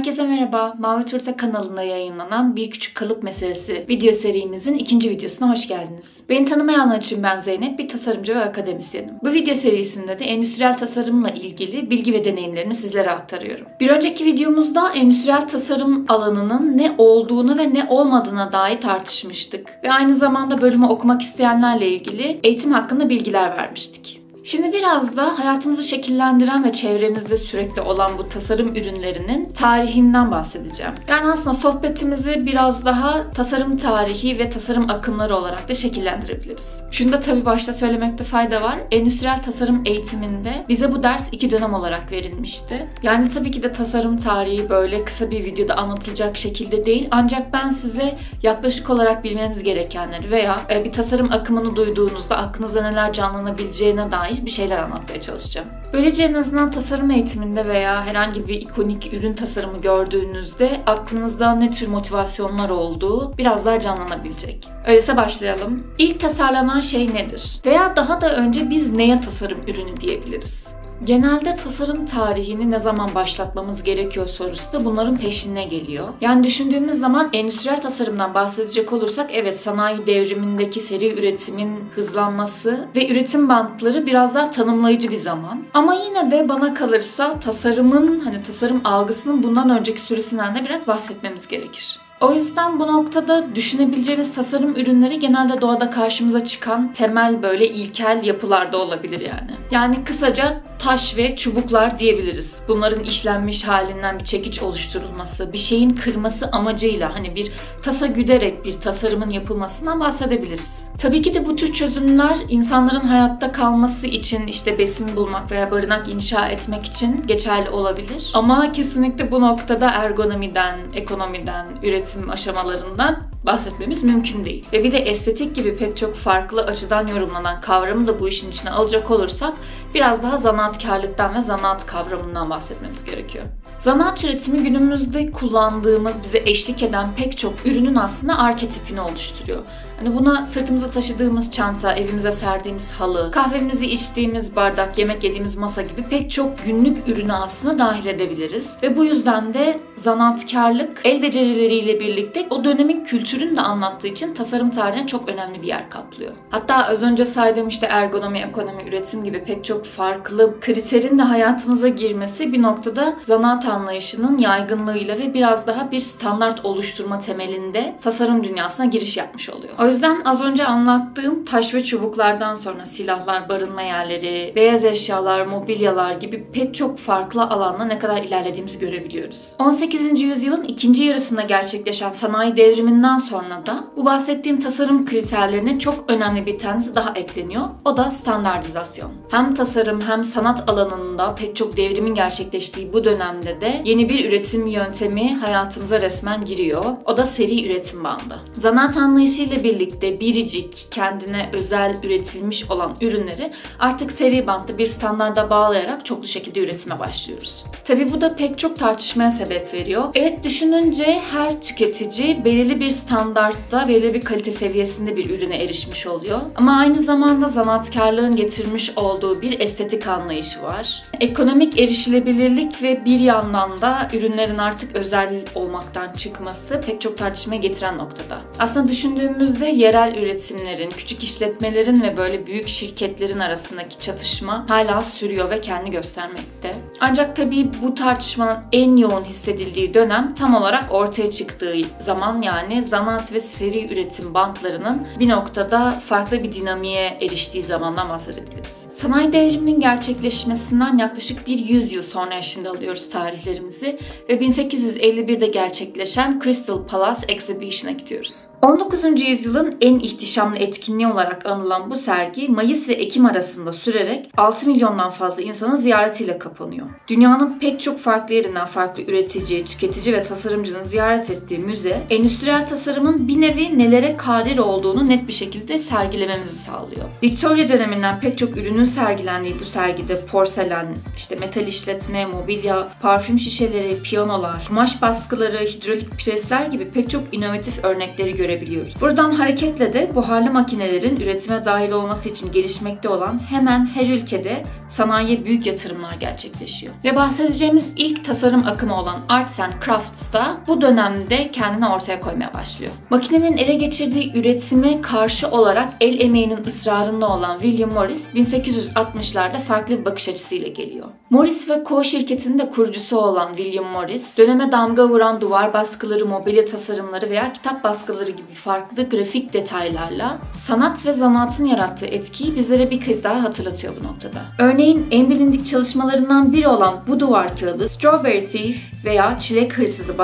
Herkese merhaba. Mavi Turta kanalında yayınlanan Bir Küçük Kalıp Meselesi video serimizin ikinci videosuna hoş geldiniz. Beni tanımayanlar için ben Zeynep, bir tasarımcı ve akademisyenim. Bu video serisinde de endüstriyel tasarımla ilgili bilgi ve deneyimlerimi sizlere aktarıyorum. Bir önceki videomuzda endüstriyel tasarım alanının ne olduğunu ve ne olmadığına dair tartışmıştık. Ve aynı zamanda bölümü okumak isteyenlerle ilgili eğitim hakkında bilgiler vermiştik. Şimdi biraz da hayatımızı şekillendiren ve çevremizde sürekli olan bu tasarım ürünlerinin tarihinden bahsedeceğim. Yani aslında sohbetimizi biraz daha tasarım tarihi ve tasarım akımları olarak da şekillendirebiliriz. Şunu da tabii başta söylemekte fayda var. Endüstriyel tasarım eğitiminde bize bu ders iki dönem olarak verilmişti. Yani tabii ki de tasarım tarihi böyle kısa bir videoda anlatılacak şekilde değil. Ancak ben size yaklaşık olarak bilmeniz gerekenleri veya e, bir tasarım akımını duyduğunuzda aklınıza neler canlanabileceğine dair dair bir şeyler anlatmaya çalışacağım. Böylece en azından tasarım eğitiminde veya herhangi bir ikonik ürün tasarımı gördüğünüzde aklınızda ne tür motivasyonlar olduğu biraz daha canlanabilecek. Öyleyse başlayalım. İlk tasarlanan şey nedir? Veya daha da önce biz neye tasarım ürünü diyebiliriz? Genelde tasarım tarihini ne zaman başlatmamız gerekiyor sorusu da bunların peşine geliyor. Yani düşündüğümüz zaman endüstriyel tasarımdan bahsedecek olursak evet sanayi devrimindeki seri üretimin hızlanması ve üretim bantları biraz daha tanımlayıcı bir zaman. Ama yine de bana kalırsa tasarımın hani tasarım algısının bundan önceki süresinden de biraz bahsetmemiz gerekir. O yüzden bu noktada düşünebileceğimiz tasarım ürünleri genelde doğada karşımıza çıkan temel böyle ilkel yapılarda olabilir yani. Yani kısaca taş ve çubuklar diyebiliriz. Bunların işlenmiş halinden bir çekiç oluşturulması, bir şeyin kırması amacıyla hani bir tasa güderek bir tasarımın yapılmasından bahsedebiliriz. Tabii ki de bu tür çözümler insanların hayatta kalması için işte besin bulmak veya barınak inşa etmek için geçerli olabilir. Ama kesinlikle bu noktada ergonomiden, ekonomiden, üretim aşamalarından bahsetmemiz mümkün değil. Ve bir de estetik gibi pek çok farklı açıdan yorumlanan kavramı da bu işin içine alacak olursak biraz daha zanaatkarlıktan ve zanaat kavramından bahsetmemiz gerekiyor. Zanaat üretimi günümüzde kullandığımız, bize eşlik eden pek çok ürünün aslında arketipini oluşturuyor. Hani buna sırtımıza taşıdığımız çanta, evimize serdiğimiz halı, kahvemizi içtiğimiz bardak, yemek yediğimiz masa gibi pek çok günlük ürünü aslında dahil edebiliriz. Ve bu yüzden de zanaatkarlık el becerileriyle birlikte o dönemin kültürünü de anlattığı için tasarım tarihine çok önemli bir yer kaplıyor. Hatta az önce saydığım işte ergonomi, ekonomi, üretim gibi pek çok farklı kriterin de hayatımıza girmesi bir noktada zanaat anlayışının yaygınlığıyla ve biraz daha bir standart oluşturma temelinde tasarım dünyasına giriş yapmış oluyor. O yüzden az önce anlattığım taş ve çubuklardan sonra silahlar, barınma yerleri, beyaz eşyalar, mobilyalar gibi pek çok farklı alanda ne kadar ilerlediğimizi görebiliyoruz. 18. yüzyılın ikinci yarısında gerçekleşen sanayi devriminden sonra da bu bahsettiğim tasarım kriterlerine çok önemli bir tanesi daha ekleniyor. O da standartizasyon. Hem tasarım hem sanat alanında pek çok devrimin gerçekleştiği bu dönemde de yeni bir üretim yöntemi hayatımıza resmen giriyor. O da seri üretim bandı. Zanaat anlayışıyla birlikte biricik, kendine özel üretilmiş olan ürünleri artık seri bantlı bir standarda bağlayarak çoklu şekilde üretime başlıyoruz. Tabi bu da pek çok tartışmaya sebep veriyor. Evet düşününce her tüketici belirli bir standartta, belirli bir kalite seviyesinde bir ürüne erişmiş oluyor. Ama aynı zamanda zanaatkarlığın getirmiş olduğu bir estetik anlayışı var. Ekonomik erişilebilirlik ve bir yandan da ürünlerin artık özel olmaktan çıkması pek çok tartışmaya getiren noktada. Aslında düşündüğümüzde yerel üretimlerin, küçük işletmelerin ve böyle büyük şirketlerin arasındaki çatışma hala sürüyor ve kendi göstermekte. Ancak tabii bu tartışmanın en yoğun hissedildiği dönem tam olarak ortaya çıktığı zaman yani zanaat ve seri üretim bantlarının bir noktada farklı bir dinamiğe eriştiği zamandan bahsedebiliriz. Sanayi devriminin gerçekleşmesinden yaklaşık bir 100 yıl sonra yaşında alıyoruz tarihlerimizi ve 1851'de gerçekleşen Crystal Palace Exhibition'a gidiyoruz. 19. yüzyılın en ihtişamlı etkinliği olarak anılan bu sergi Mayıs ve Ekim arasında sürerek 6 milyondan fazla insanın ziyaretiyle kapanıyor. Dünyanın pek çok farklı yerinden farklı üretici, tüketici ve tasarımcının ziyaret ettiği müze, endüstriyel tasarımın bir nevi nelere kadir olduğunu net bir şekilde sergilememizi sağlıyor. Victoria döneminden pek çok ürünün sergilendiği bu sergide porselen, işte metal işletme, mobilya, parfüm şişeleri, piyanolar, kumaş baskıları, hidrolik presler gibi pek çok inovatif örnekleri görüyoruz görebiliyoruz. Buradan hareketle de buharlı makinelerin üretime dahil olması için gelişmekte olan hemen her ülkede sanayiye büyük yatırımlar gerçekleşiyor. Ve bahsedeceğimiz ilk tasarım akımı olan Arts and Crafts da bu dönemde kendini ortaya koymaya başlıyor. Makinenin ele geçirdiği üretime karşı olarak el emeğinin ısrarında olan William Morris 1860'larda farklı bir bakış açısıyla geliyor. Morris ve Co şirketinin de kurucusu olan William Morris, döneme damga vuran duvar baskıları, mobilya tasarımları veya kitap baskıları gibi farklı grafik detaylarla sanat ve zanaatın yarattığı etkiyi bizlere bir kez daha hatırlatıyor bu noktada. Örneğin en bilindik çalışmalarından biri olan bu duvar kağıdı Strawberry Thief veya Çilek Hırsızı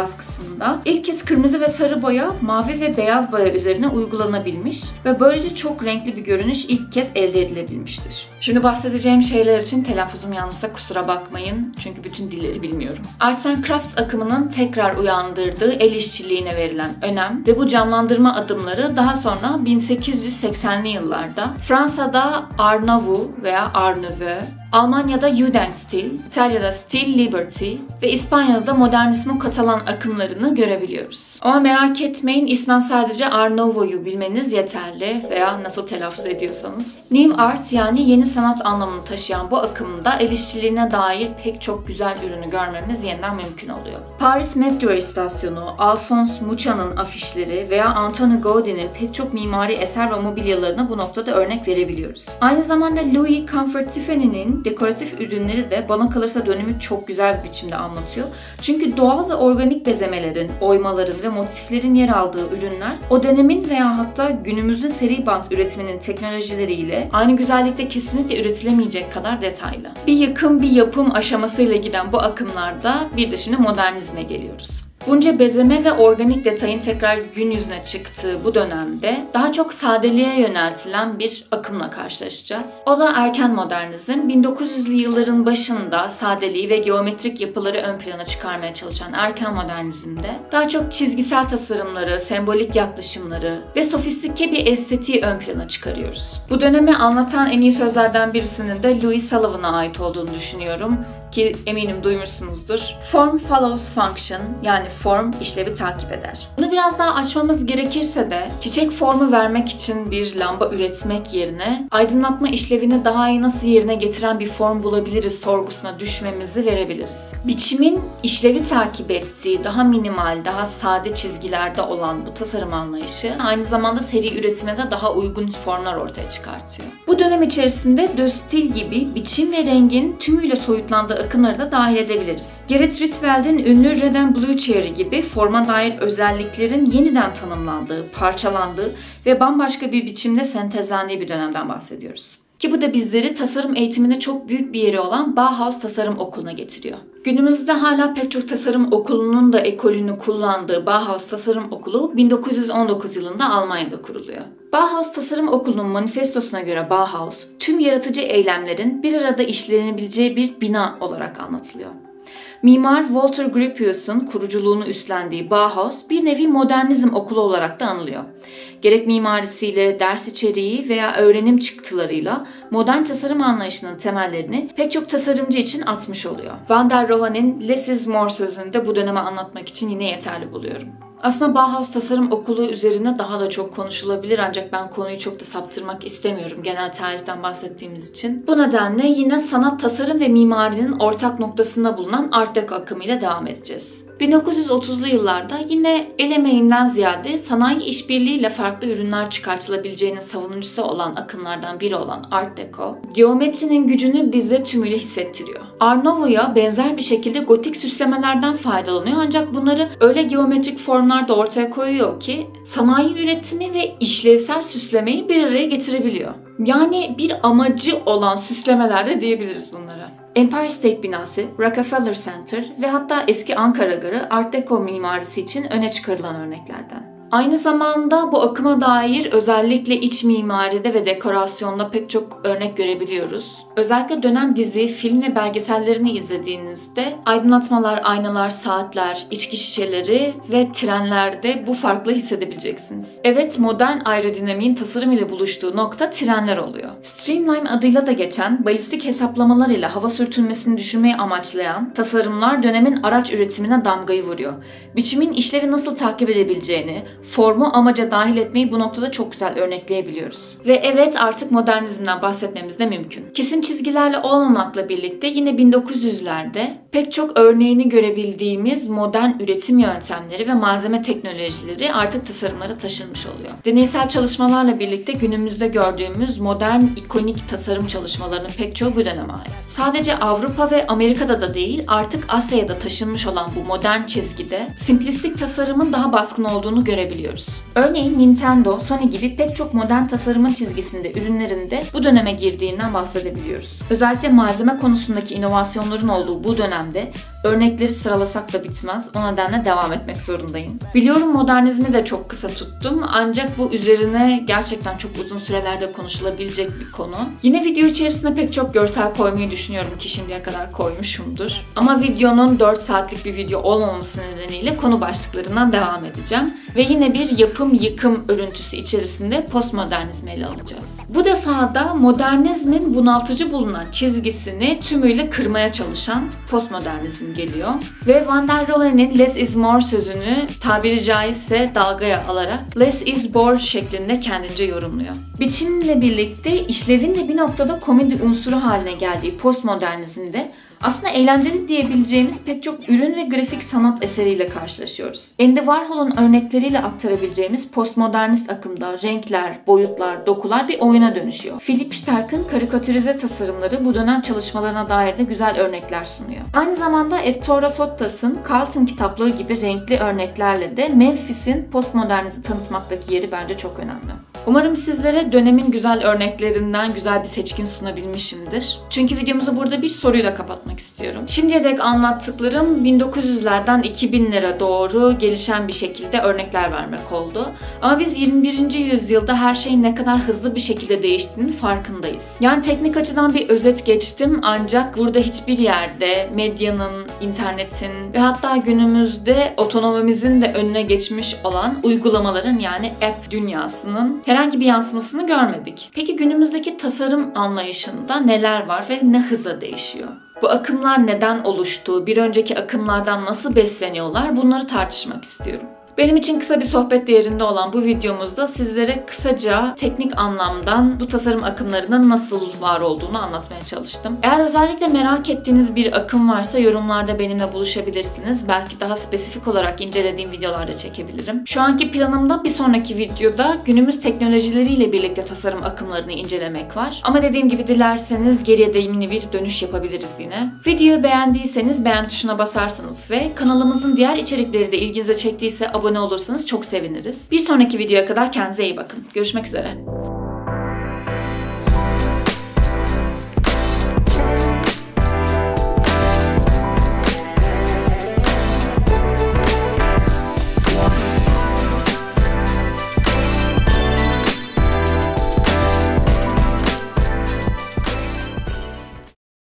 baskısında ilk kez kırmızı ve sarı boya, mavi ve beyaz boya üzerine uygulanabilmiş ve böylece çok renkli bir görünüş ilk kez elde edilebilmiştir. Şimdi bahsedeceğim şeyler için telaffuzum yanlışsa kusura bakmayın çünkü bütün dilleri bilmiyorum. Arts and Crafts akımının tekrar uyandırdığı el işçiliğine verilen önem ve bu canlandırma adımları daha sonra 1880'li yıllarda Fransa'da Nouveau veya Nouveau, Almanya'da Jugendstil, İtalya'da Stil Liberty ve İspanya'da Modernismo Katalan akımlarını görebiliyoruz. Ama merak etmeyin ismen sadece Art Nouveau'yu bilmeniz yeterli veya nasıl telaffuz ediyorsanız. New Art yani yeni sanat anlamını taşıyan bu akımda el işçiliğine dair pek çok güzel ürünü görmemiz yeniden mümkün oluyor. Paris Metro istasyonu, Alphonse Mucha'nın afişleri veya Anthony Gaudí'nin pek çok mimari eser ve mobilyalarına bu noktada örnek verebiliyoruz. Aynı zamanda Louis Comfort Tiffany'nin dekoratif ürünleri de bana kalırsa dönemi çok güzel bir biçimde anlatıyor. Çünkü doğal ve organik bezemelerin, oymaların ve motiflerin yer aldığı ürünler o dönemin veya hatta günümüzün seri bant üretiminin teknolojileriyle aynı güzellikte kesinlikle üretilemeyecek kadar detaylı. Bir yıkım bir yapım aşamasıyla giden bu akımlarda bir de şimdi modernizme geliyoruz. Bunca bezeme ve organik detayın tekrar gün yüzüne çıktığı bu dönemde daha çok sadeliğe yöneltilen bir akımla karşılaşacağız. O da erken modernizm. 1900'lü yılların başında sadeliği ve geometrik yapıları ön plana çıkarmaya çalışan erken modernizmde daha çok çizgisel tasarımları, sembolik yaklaşımları ve sofistike bir estetiği ön plana çıkarıyoruz. Bu dönemi anlatan en iyi sözlerden birisinin de Louis Sullivan'a ait olduğunu düşünüyorum ki eminim duymuşsunuzdur. Form follows function yani form işlevi takip eder. Bunu biraz daha açmamız gerekirse de çiçek formu vermek için bir lamba üretmek yerine aydınlatma işlevini daha iyi nasıl yerine getiren bir form bulabiliriz sorgusuna düşmemizi verebiliriz. Biçimin işlevi takip ettiği daha minimal, daha sade çizgilerde olan bu tasarım anlayışı aynı zamanda seri üretime de daha uygun formlar ortaya çıkartıyor. Bu dönem içerisinde de stil gibi biçim ve rengin tümüyle soyutlandığı akımları da dahil edebiliriz. Gerrit Rietveld ünlü Red and Blue Cherry gibi forma dair özelliklerin yeniden tanımlandığı, parçalandığı ve bambaşka bir biçimde sentezlendiği bir dönemden bahsediyoruz. Ki bu da bizleri tasarım eğitiminde çok büyük bir yeri olan Bauhaus Tasarım Okulu'na getiriyor. Günümüzde hala pek çok tasarım okulunun da ekolünü kullandığı Bauhaus Tasarım Okulu 1919 yılında Almanya'da kuruluyor. Bauhaus Tasarım Okulu'nun manifestosuna göre Bauhaus, tüm yaratıcı eylemlerin bir arada işlenebileceği bir bina olarak anlatılıyor. Mimar Walter Gropius'un kuruculuğunu üstlendiği Bauhaus bir nevi modernizm okulu olarak da anılıyor. Gerek mimarisiyle, ders içeriği veya öğrenim çıktılarıyla modern tasarım anlayışının temellerini pek çok tasarımcı için atmış oluyor. Van der Rohe'nin Less is More sözünü de bu döneme anlatmak için yine yeterli buluyorum. Aslında Bauhaus Tasarım Okulu üzerine daha da çok konuşulabilir ancak ben konuyu çok da saptırmak istemiyorum genel tarihten bahsettiğimiz için. Bu nedenle yine sanat, tasarım ve mimarinin ortak noktasında bulunan Art Deco akımıyla devam edeceğiz. 1930'lu yıllarda yine el emeğinden ziyade sanayi işbirliğiyle farklı ürünler çıkartılabileceğinin savunucusu olan akımlardan biri olan Art Deco, geometrinin gücünü bize tümüyle hissettiriyor. Art Nouveau'ya benzer bir şekilde gotik süslemelerden faydalanıyor ancak bunları öyle geometrik formlarda ortaya koyuyor ki sanayi üretimi ve işlevsel süslemeyi bir araya getirebiliyor. Yani bir amacı olan süslemeler de diyebiliriz bunlara. Empire State binası, Rockefeller Center ve hatta eski Ankara Garı Art Deco mimarisi için öne çıkarılan örneklerden. Aynı zamanda bu akıma dair özellikle iç mimaride ve dekorasyonda pek çok örnek görebiliyoruz. Özellikle dönem dizi, film ve belgesellerini izlediğinizde aydınlatmalar, aynalar, saatler, içki şişeleri ve trenlerde bu farklı hissedebileceksiniz. Evet modern aerodinamiğin tasarım ile buluştuğu nokta trenler oluyor. Streamline adıyla da geçen balistik hesaplamalar ile hava sürtünmesini düşürmeyi amaçlayan tasarımlar dönemin araç üretimine damgayı vuruyor. Biçimin işlevi nasıl takip edebileceğini, formu amaca dahil etmeyi bu noktada çok güzel örnekleyebiliyoruz. Ve evet artık modernizmden bahsetmemiz de mümkün. Kesin çizgilerle olmamakla birlikte yine 1900'lerde pek çok örneğini görebildiğimiz modern üretim yöntemleri ve malzeme teknolojileri artık tasarımlara taşınmış oluyor. Deneysel çalışmalarla birlikte günümüzde gördüğümüz modern ikonik tasarım çalışmalarının pek çoğu bu döneme ait. Sadece Avrupa ve Amerika'da da değil artık Asya'ya da taşınmış olan bu modern çizgide simplistik tasarımın daha baskın olduğunu görebiliyoruz. Years. Örneğin Nintendo, Sony gibi pek çok modern tasarımın çizgisinde ürünlerinde bu döneme girdiğinden bahsedebiliyoruz. Özellikle malzeme konusundaki inovasyonların olduğu bu dönemde örnekleri sıralasak da bitmez. O nedenle devam etmek zorundayım. Biliyorum modernizmi de çok kısa tuttum ancak bu üzerine gerçekten çok uzun sürelerde konuşulabilecek bir konu. Yine video içerisinde pek çok görsel koymayı düşünüyorum ki şimdiye kadar koymuşumdur. Ama videonun 4 saatlik bir video olmaması nedeniyle konu başlıklarından devam edeceğim. Ve yine bir yapım yıkım örüntüsü içerisinde postmodernizmi ele alacağız. Bu defa da modernizmin bunaltıcı bulunan çizgisini tümüyle kırmaya çalışan postmodernizm geliyor. Ve Van der Rohe'nin less is more sözünü tabiri caizse dalgaya alarak less is more şeklinde kendince yorumluyor. Biçimle birlikte işlevin de bir noktada komedi unsuru haline geldiği postmodernizmde aslında eğlenceli diyebileceğimiz pek çok ürün ve grafik sanat eseriyle karşılaşıyoruz. Andy Warhol'un örnekleriyle aktarabileceğimiz postmodernist akımda renkler, boyutlar, dokular bir oyuna dönüşüyor. Philip Stark'ın karikatürize tasarımları bu dönem çalışmalarına dair de güzel örnekler sunuyor. Aynı zamanda Ettore Sottas'ın Carlton kitapları gibi renkli örneklerle de Memphis'in postmodernizmi tanıtmaktaki yeri bence çok önemli. Umarım sizlere dönemin güzel örneklerinden güzel bir seçkin sunabilmişimdir. Çünkü videomuzu burada bir soruyla kapatmak istiyorum. Şimdiye dek anlattıklarım 1900'lerden 2000'lere doğru gelişen bir şekilde örnekler vermek oldu. Ama biz 21. yüzyılda her şeyin ne kadar hızlı bir şekilde değiştiğinin farkındayız. Yani teknik açıdan bir özet geçtim ancak burada hiçbir yerde medyanın, internetin ve hatta günümüzde otonomimizin de önüne geçmiş olan uygulamaların yani app dünyasının herhangi bir yansımasını görmedik. Peki günümüzdeki tasarım anlayışında neler var ve ne hızla değişiyor? Bu akımlar neden oluştu? Bir önceki akımlardan nasıl besleniyorlar? Bunları tartışmak istiyorum. Benim için kısa bir sohbet değerinde olan bu videomuzda sizlere kısaca teknik anlamdan bu tasarım akımlarının nasıl var olduğunu anlatmaya çalıştım. Eğer özellikle merak ettiğiniz bir akım varsa yorumlarda benimle buluşabilirsiniz. Belki daha spesifik olarak incelediğim videolarda çekebilirim. Şu anki planımda bir sonraki videoda günümüz teknolojileriyle birlikte tasarım akımlarını incelemek var. Ama dediğim gibi dilerseniz geriye de yeni bir dönüş yapabiliriz yine. Videoyu beğendiyseniz beğen tuşuna basarsanız ve kanalımızın diğer içerikleri de ilginize çektiyse abone abone olursanız çok seviniriz. Bir sonraki videoya kadar kendinize iyi bakın. Görüşmek üzere.